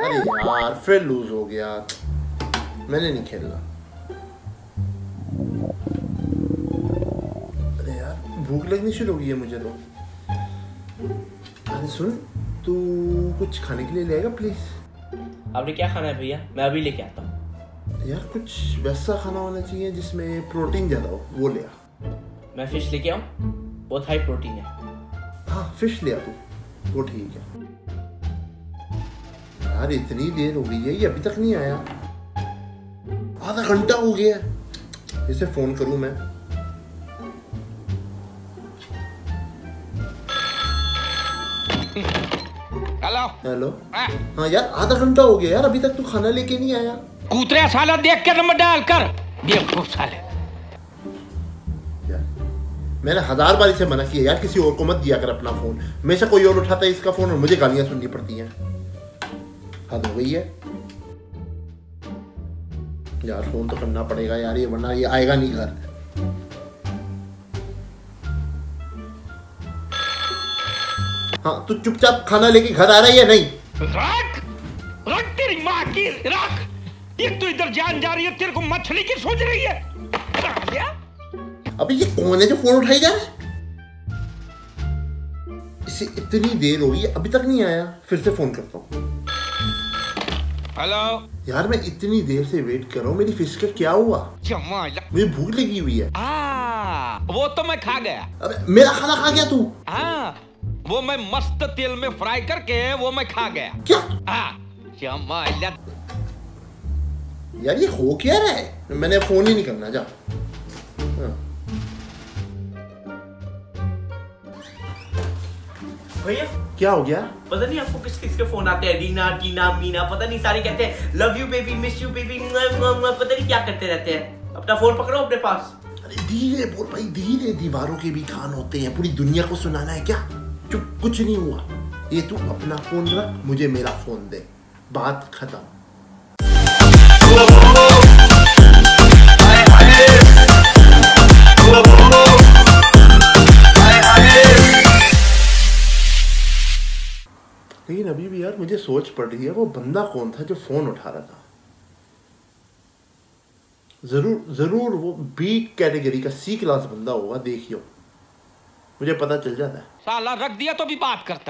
अरे यार फिर लूज हो गया। मैंने नहीं खेलना। अरे यार भूख लगनी शुरू हो गई है मुझे तो। अरे सुन तू कुछ खाने के लिए ले आएगा प्लीज़ आपने क्या खाना है भैया? मैं अभी लेके आता हूँ। यार कुछ वैसा खाना होना चाहिए जिसमें प्रोटीन ज़्यादा हो वो ले आ। मैं फ़िश लेके आऊँ? बहुत हाई प्रोटीन है। हाँ फ़िश ले आ तू। वो ठीक है। यार इतनी देर हो गई है ये अभी तक नहीं आया। आधा घंटा हो गया इसे फ़ोन करूँ मैं? हेलो। हेलो। हाँ। यार आधा घंटा हो गया यार अभी तक तू खाना लेके नहीं आया। कूतरे साला देख के नंबर डाल कर। बेवकूफ़ साले। मैंने हज़ार बार इसे मना किया यार किसी और को मत दिया कर अपना फ़ोन। हमेशा कोई और उठाता है इसका फ़ोन और मुझे गालियाँ सुननी पड़ती हैं। हद हो गई है। यार फ़ोन तो करना पड़ेगा यार ये वरना ये आएगा नहीं घर। हाँ तू चुपचाप खाना लेके घर आ रहा है नहीं? रख! रख तेरी माँ की रख! एक तो इधर जान जा रही है तेरे को मछली की सोच रही है। अबे ये कौन है जो फ़ोन उठाई जा रहा है? इसे इतनी देर हो गई अभी तक नहीं आया। फिर से फ़ोन करता हूँ। हेलो यार मैं इतनी देर से वेट कर रहा हूँ मेरी फ़िश का क्या हुआ? मुझे भूख लगी हुई है। आ, वो तो मैं खा गया। अबे मेरा खाना खा गया तू? हाँ वो मैं मस्त तेल में फ्राई करके वो मैं खा गया। क्या? हाँ यार ये हो क्या रहा है? मैंने फ़ोन ही नहीं करना जा। भैया क्या हो गया? पता नहीं आपको किस किस के फ़ोन आते हैं रीना टीना मीना पता नहीं सारे कहते हैं love you baby miss you baby पता नहीं क्या करते रहते हैं। अपना फ़ोन पकड़ो अपने पास। अरे धीरे बोल भाई धीरे दीवारों के भी कान होते हैं। पूरी दुनिया को सुनाना है क्या? चुप कुछ नहीं हुआ। ये तू अपना फ़ोन रख मुझे मेरा फ़ोन दे। बात खत्म। लेकिन अभी भी यार मुझे सोच पड़ रही है, वो बंदा कौन था जो फ़ोन उठा रहा था? ज़रूर ज़रूर वो बी कैटेगरी का सी क्लास बंदा होगा, देखियो। मुझे पता चल जाता है। साला रख दिया तो भी बात करता